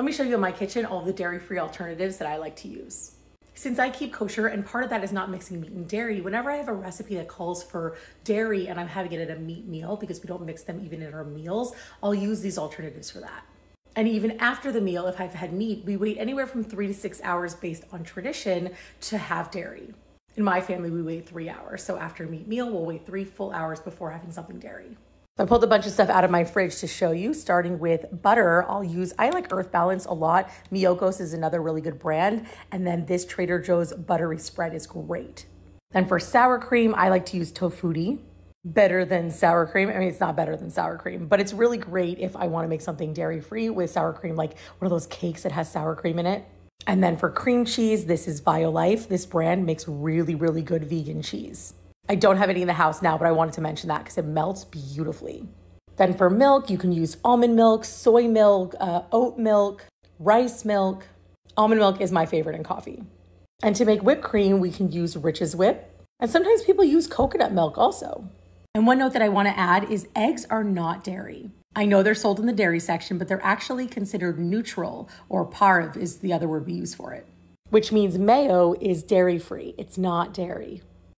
Let me show you in my kitchen all the dairy-free alternatives that I like to use. Since I keep kosher and part of that is not mixing meat and dairy, whenever I have a recipe that calls for dairy and I'm having it at a meat meal because we don't mix them even in our meals, I'll use these alternatives for that. And even after the meal, if I've had meat, we wait anywhere from three to six hours based on tradition to have dairy. In my family, we wait three hours. So after a meat meal, we'll wait three full hours before having something dairy. I pulled a bunch of stuff out of my fridge to show you, starting with butter. I'll use, I like Earth Balance a lot. Miyoko's is another really good brand. And then this Trader Joe's buttery spread is great. Then for sour cream, I like to use Tofutti. Better than sour cream. I mean, it's not better than sour cream, but it's really great if I want to make something dairy free with sour cream, like one of those cakes that has sour cream in it. And then for cream cheese, this is Violife. This brand makes really, really good vegan cheese. I don't have any in the house now, but I wanted to mention that because it melts beautifully. Then for milk, you can use almond milk, soy milk, uh, oat milk, rice milk. Almond milk is my favorite in coffee. And to make whipped cream, we can use Rich's Whip. And sometimes people use coconut milk also. And one note that I want to add is eggs are not dairy. I know they're sold in the dairy section, but they're actually considered neutral, or parve is the other word we use for it, which means mayo is dairy free. It's not dairy.